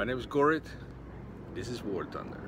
My name is Gorit. This is War Thunder.